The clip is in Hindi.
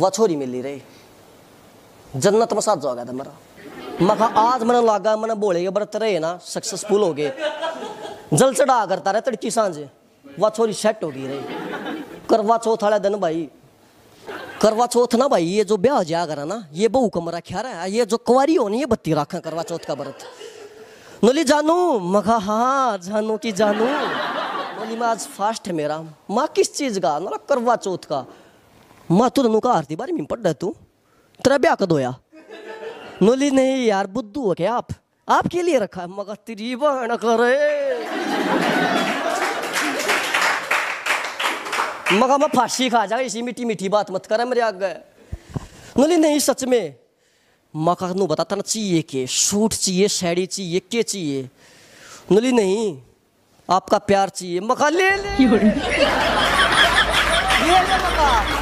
वह छोरी मिली रही। जन्नत में साथ जाओगा था मेरा। मखा आज मैंने लागा, मैंने बोले के व्रत रहे ना सक्सेसफुल हो गए। जल चढ़ा करता रहे तड़की सांझे। वह छोरी सेट गई रही। करवा चौथ वाले दिन भाई। करवा चौथ ना भाई, ये जो ब्याह जा करा ना, ये बहु कमरा ख्या रहा है। ये जो कुंवारी होनी है, बत्ती रखा करवा चौथ का व्रत नोली जानू? मखा हाँ जानू की जानू। नोली मैं आज फास्ट है मेरा। माँ किस चीज़ का? ना, करवा चौथ का। माँ तू तनु का आरती बारी में पढ़ रहा तू? तेरा ब्याह कद होया नोली नहीं यार बुद्धू हो क्या आप? आपके लिए रखा है मगर तेरी बहन करे। मगर मैं फांसी खा जाएगा इसी मीठी मीठी बात मत करे मेरे आगे। नोली नहीं सच में। मका नु बताता ना चाहिए के सूट चाहिए साड़ी चाहिए के चाहिए नोली नहीं आपका प्यार चाहिए मका ले ले। ले ले मका